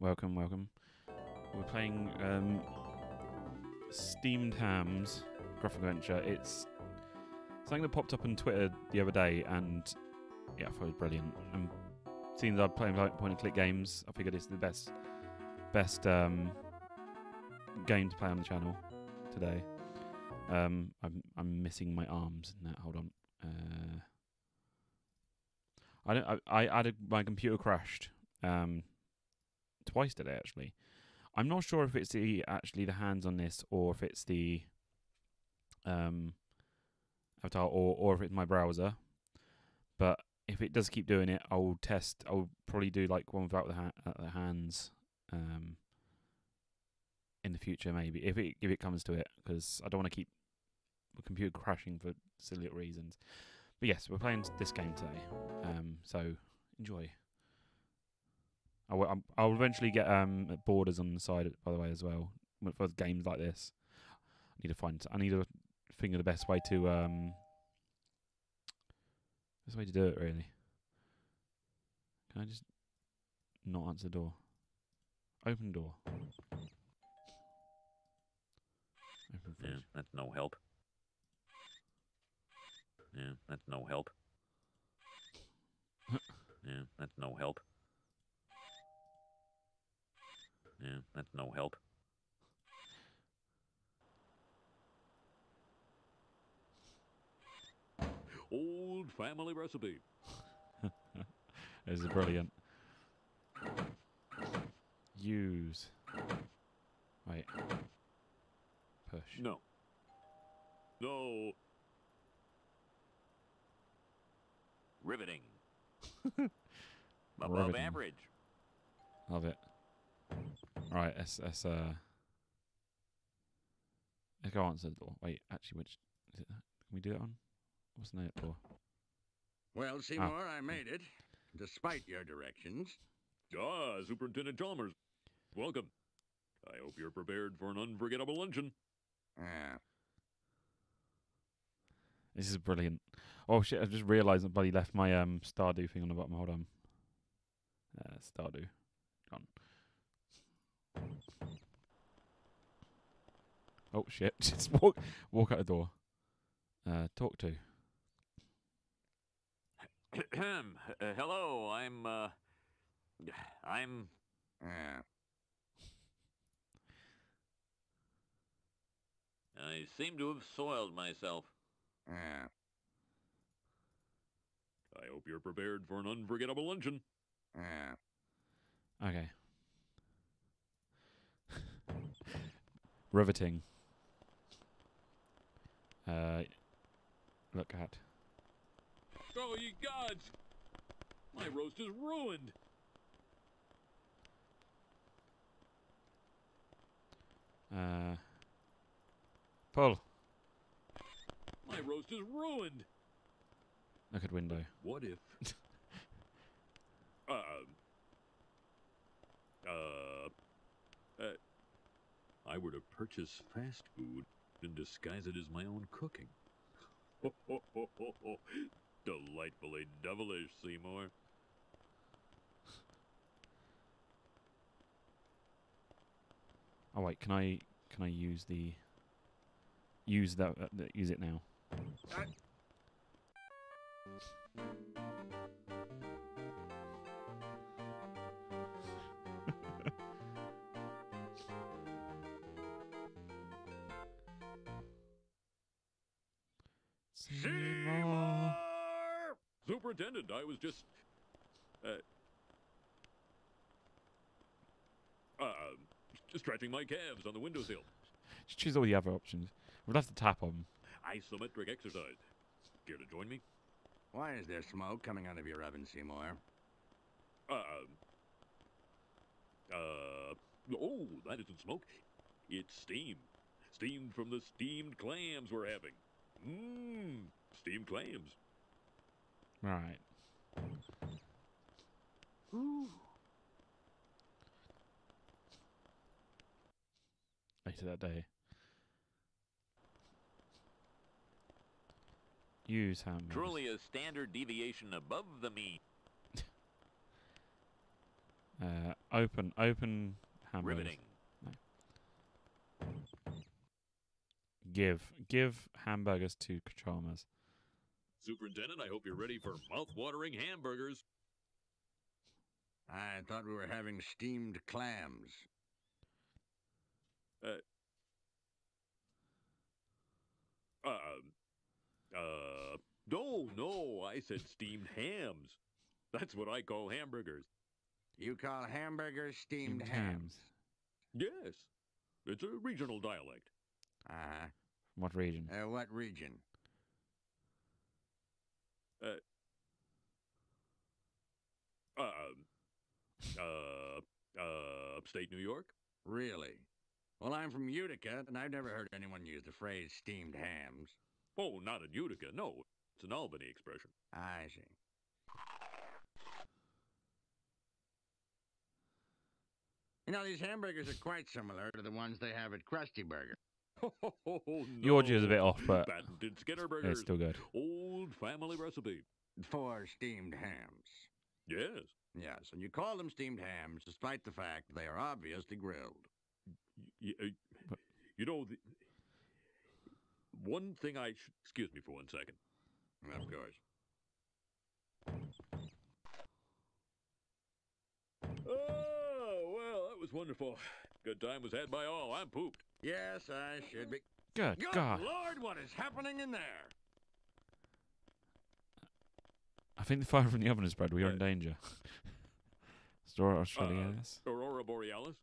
welcome, welcome. We're playing um, Steamed Hams graphic adventure. It's something that popped up on Twitter the other day, and yeah, I thought it was brilliant. And seeing that I'm playing like point and click games, I figured it's the best best um, game to play on the channel today. Um, I'm I'm missing my arms in that. Hold on. Uh, I don't. I, I a, my computer crashed um, twice today actually. I'm not sure if it's the actually the hands on this or if it's the um avatar or or if it's my browser. But if it does keep doing it, I'll test. I'll probably do like one without the, ha- uh, the hands um in the future maybe if it if it comes to it because I don't want to keep the computer crashing for silly little reasons. But yes, we're playing this game today. Um, so enjoy. I will, I'm- I'll eventually get um borders on the side, by the way, as well for games like this. I need to find. I need to think of the best way to um. Best way to do it, really. Can I just not answer the door? Open door. Open Yeah, that's no help. Yeah, that's no help. yeah, that's no help. Yeah, that's no help. Old family recipe. This is brilliant. Use. Wait. Push. No. No. Riveting. Above Riveting. average. Love it. Right, let's, let's uh let's go answer the door. Wait, actually which is it that? Can we do it on? What's the name for? Well, Seymour, I made it, despite your directions. Ah, Superintendent Chalmers. Welcome. I hope you're prepared for an unforgettable luncheon. Ah, This is brilliant. Oh shit, I just realised I bloody left my um Stardew thing on the bottom. Hold on. Uh Stardew. Gone. Oh shit. Just walk walk out the door. Uh talk to. Uh, hello, I'm, uh, I'm, ah. I seem to have soiled myself. I hope you're prepared for an unforgettable luncheon. Okay. Riveting. Uh look at. Oh, ye gods! My roast is ruined! Uh Pull. My roast is ruined! Look at window. What if... Uh... uh I were to purchase fast food and disguise it as my own cooking. Delightfully devilish, Seymour. Oh wait, can I can I use the use that uh, use it now? Superintendent, I was just. Uh. Uh. Stretching my calves on the windowsill. Just choose all the other options. We'll have to tap on. Isometric exercise. Care to join me? Why is there smoke coming out of your oven, Seymour? Uh. Uh. Oh, that isn't smoke. It's steam. Steam from the steamed clams we're having. Mmm. Steamed clams. Right. Later that day. Use ham. Truly a standard deviation above the mean. Uh, open, open hamburgers. Riveting. Give, give hamburgers to Chalmers. Superintendent, I hope you're ready for mouth-watering hamburgers. I thought we were having steamed clams. Uh, uh, no, no, I said steamed hams. That's what I call hamburgers. You call hamburgers steamed Steamed hams? Yes, it's a regional dialect. Uh-huh. What region? Uh, what region? Uh, uh, uh, upstate New York? Really? Well, I'm from Utica, and I've never heard anyone use the phrase steamed hams. Oh, not in Utica, no. It's an Albany expression. I see. You know, these hamburgers are quite similar to the ones they have at Krusty Burger. Oh, no. Your is a bit off, but it's still good. Old family recipe. For steamed hams. Yes. Yes, and you call them steamed hams despite the fact they are obviously grilled. Y- y- uh, you know, the, one thing I sh- excuse me for one second. Of course. Oh well, that was wonderful. Good time was had by all. I'm pooped. Yes, I should be. Good Good God. Lord, what is happening in there? I think the fire from the oven has spread. We are in Uh, danger. Store Australia, yes. Aurora borealis.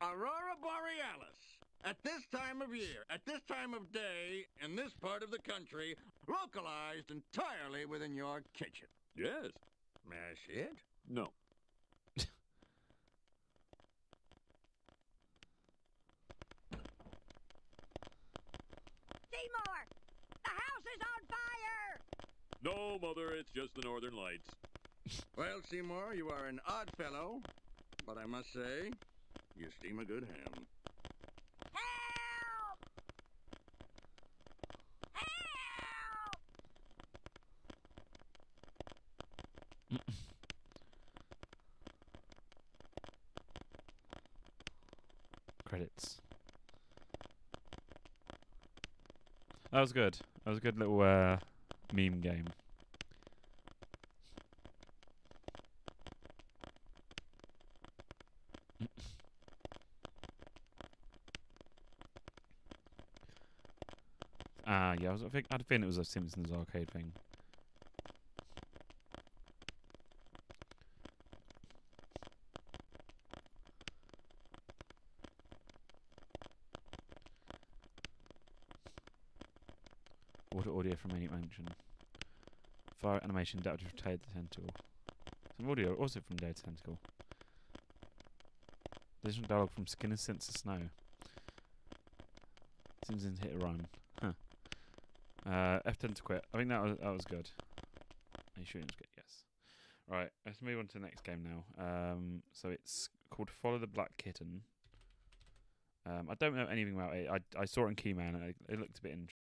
Aurora Borealis. At this time of year, at this time of day, in this part of the country, localized entirely within your kitchen. Yes. That's it? No. Seymour! The house is on fire! No, mother. It's just the northern lights. Well, Seymour, you are an odd fellow, but I must say, you steam a good ham. Help! Help! Credits. That was good. That was a good little uh, meme game. Ah, yeah, I, was, I think I had a feeling it was a Simpsons arcade thing. Audio audio from Fire animation adapted from the Tentacle. Some audio also from the Tentacle. Additional dialogue from Skinner's Sense of Snow. Simpsons Hit & Run. Huh. Uh, F10 to quit. I think that was that was good. Are you sure it was good? Yes. Right, let's move on to the next game now. Um, so it's called Follow the Black Kitten. Um, I don't know anything about it. I I saw it in Keyman and it, it looked a bit interesting.